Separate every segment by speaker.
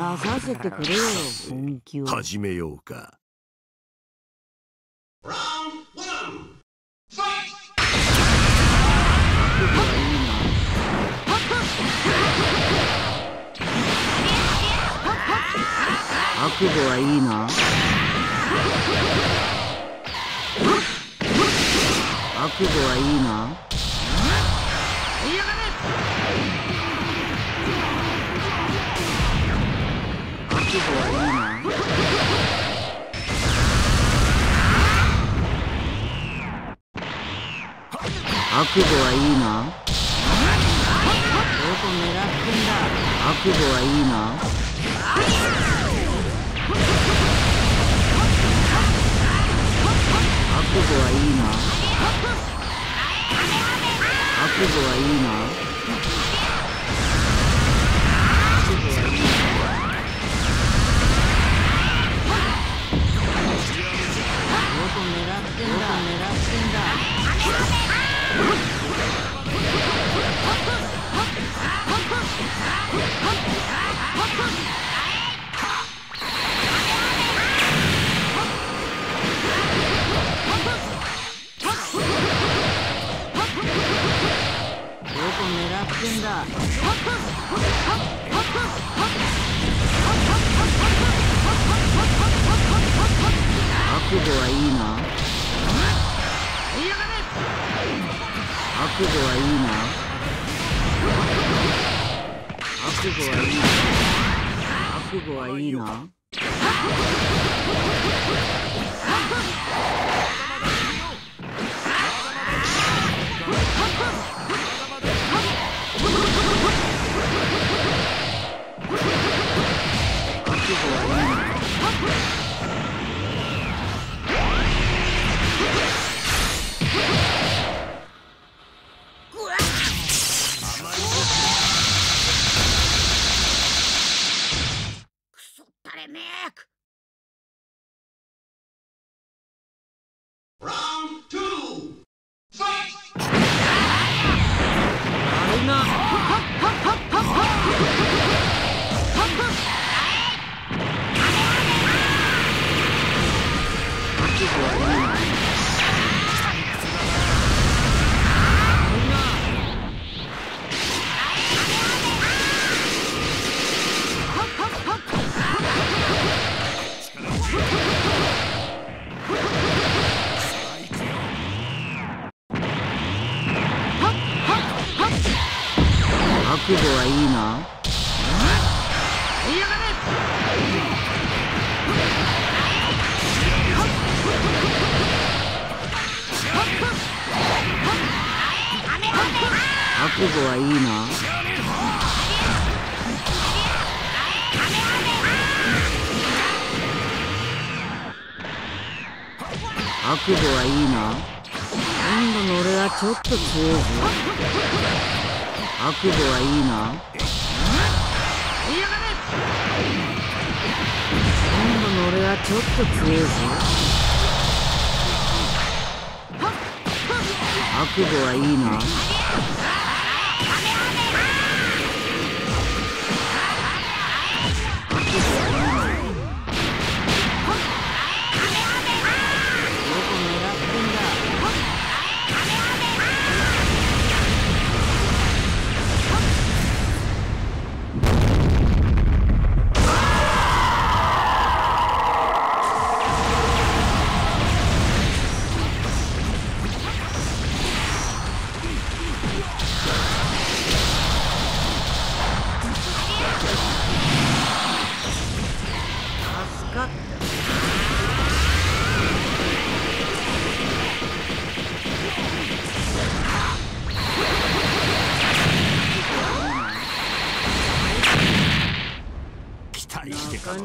Speaker 1: させてくれよ本気を。
Speaker 2: 始めようか。
Speaker 1: 覚悟はいいな。覚悟はいいな覚悟はいいな。覚悟はいいな。どこ狙ってんだ覚悟はいいな。覚悟はいいな。覚悟はいいな。ってんだ。覚悟はいいな。覚悟はいいな。覚悟はいいな。覚悟はいいな。は覚悟はいいな。覚悟はいいな。覚悟はいいな。今度の俺はちょっと強いぞ。覚悟はいいな。今度の俺はちょっと強いぞ。覚悟はいいな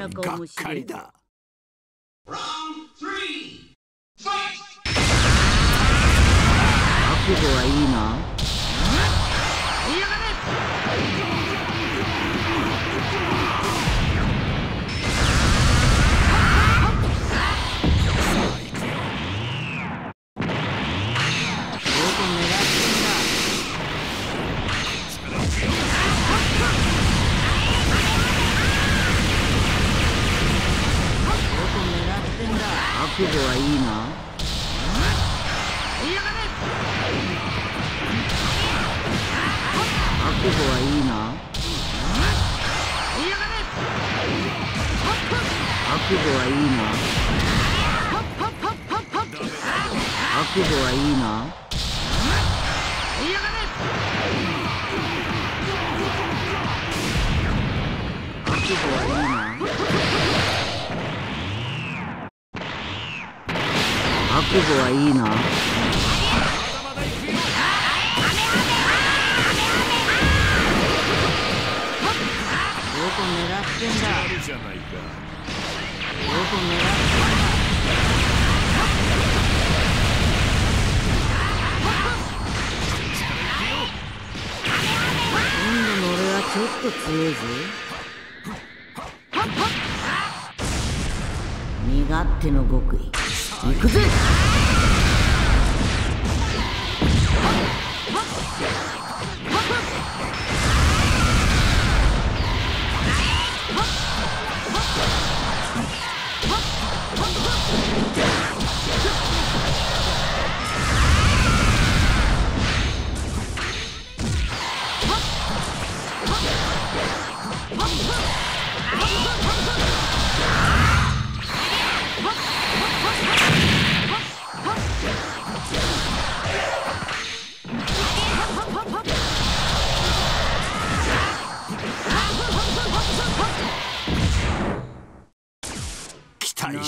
Speaker 2: してたのにがっかりだ
Speaker 3: Round three. Fight!
Speaker 1: 覚悟はいいな覚悟はいいな。覚悟はいいな。覚悟はいいな。覚悟はいいな。覚悟はいいな。覚悟はいいな。どこ狙ってんだ。どこ狙ってんだ。今度の俺はちょっと強いぜ身勝手の極意。行くぜ。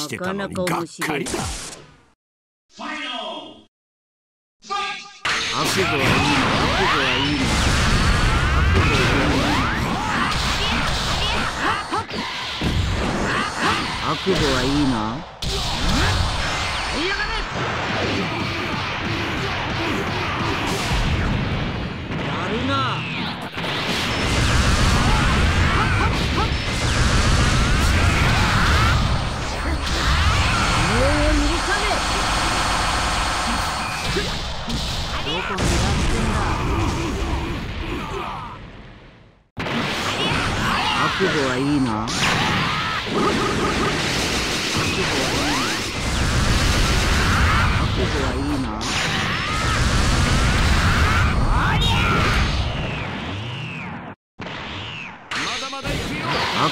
Speaker 2: してたのにがっ
Speaker 1: か
Speaker 2: りだ。
Speaker 3: Final! Fight!
Speaker 1: 覚悟はいいな。覚悟はいいな。覚悟はいいな。覚悟はいいな。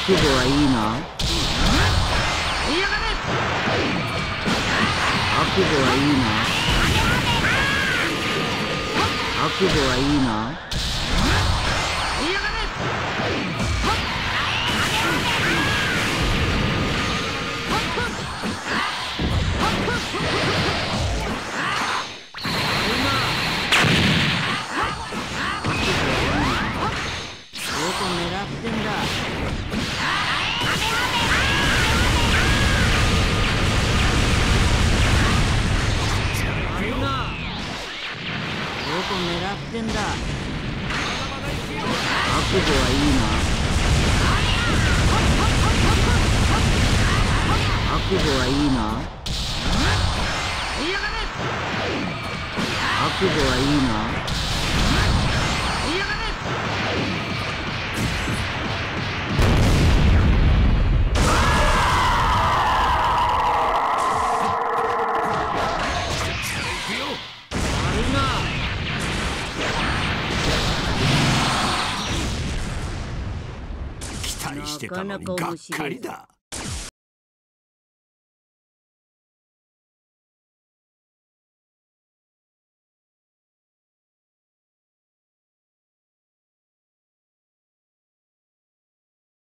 Speaker 1: 覚悟はいいな。覚悟はいいな。覚悟はいいな。狙ってんだ。覚悟はいいな。覚悟はいいな覚悟はいいな
Speaker 2: 期待してたのにがっかりだ